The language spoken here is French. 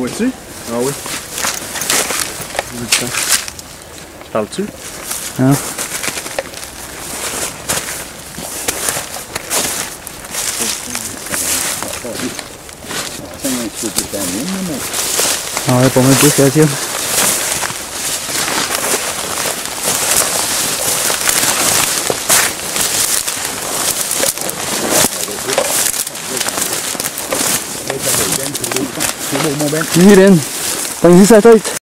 vois-tu? Ah oui. Parles-tu? Hein? Ah ouais, pour moi, plus la tienne. Hierin. Dan is het uit.